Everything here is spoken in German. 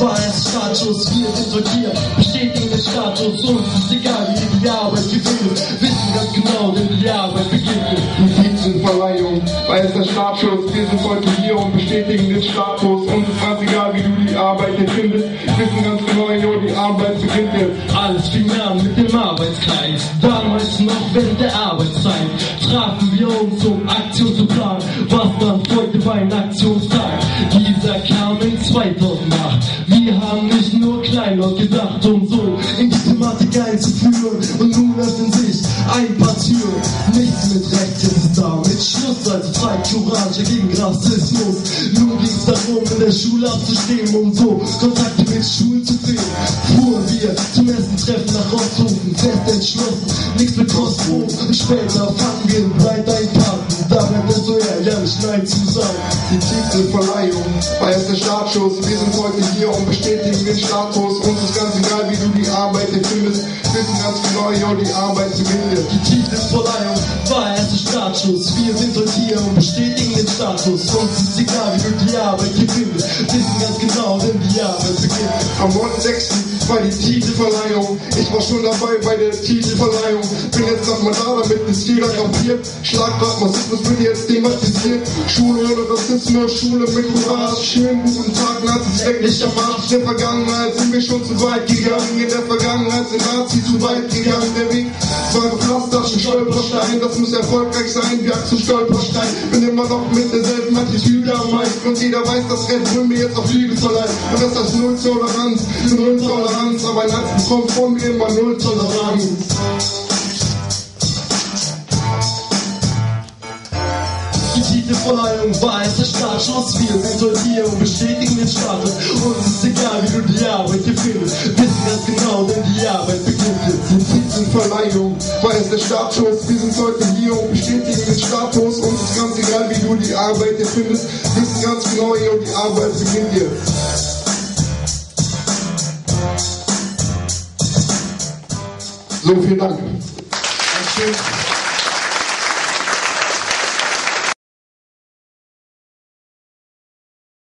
War erst Startschuss, wir sind hier, bestätigen den Status, uns ist egal, wie die Arbeit gewinnt, wissen ganz genau, denn die Arbeit beginnt. Die war erst der Startschuss, wir sind heute egal, wie du die Arbeit findest, wissen ganz genau, jo, die Arbeit beginnt jetzt. Alles fing an mit dem Arbeitskreis, damals noch während der Arbeitszeit, trafen wir uns, um Aktion zu planen, was dann folgte bei einem Aktionstag. Dieser kam in 2008. Wir haben nicht nur kleinlaut gedacht, um so in die Thematik einzuführen. Und nun öffnen sich ein paar Türen. Nichts mit Recht da, mit Schluss, also zeigt Courage gegen Rassismus. Nun ging's darum, in der Schule abzustehen, um so Kontakte mit Schulen zu finden. Fuhren wir zum ersten Treffen nach Rosthofen, fest entschlossen, nichts mit. Und später fanden wir in Breit ein Parken. Da bleibt es so ehrlich, Nein zu sagen. Die Titelverleihung war erst der Startschuss. Wir sind heute hier und bestätigen den Status. Uns ist ganz egal, wie du die Arbeit hier genau, jo, die Arbeit gewinnt jetzt. Die Titelverleihung war erst der Startschuss. Wir sind heute hier und bestätigen den Status. Uns ist egal, wie du die Arbeit hier Am 9.6. war die Titelverleihung. Ich war schon dabei bei der Titelverleihung. Bin jetzt nochmal da, damit es jeder kapiert. Schlagwort Rassismus wird jetzt thematisiert. Schule ohne Rassismus, Schule mit Courage. Schönen guten Tag, Nazis weg, nicht am Arsch. In der Vergangenheit sind wir schon zu weit gegangen. In der Vergangenheit sind Nazis zu weit gegangen. Der Weg war Pflasterchen, Stolperstein. Das muss erfolgreich sein, wie Axel Stolperstein. Bin immer noch mit derselben Attitüde am meisten. Und jeder weiß, dass Red Bull mir jetzt auf Lüge verleiht. Und das heißt Null Toleranz, Null Toleranz. Aber ein Arzt bekommt von mir immer Null Toleranz. Die Titelverleihung war erst der Startschuss. Wir sind heute hier und bestätigen den Status. Uns ist egal, wie du die Arbeit hier findest. Wissen ganz genau, denn die Arbeit beginnt jetzt. Die Titelverleihung erst der Startschuss. Wir sind heute hier und bestätigen den Status. Uns ist ganz egal, wie du die Arbeit hier findest. Wissen ganz genau, jo, die Arbeit beginnt jetzt. So, vielen Dank. Dankeschön.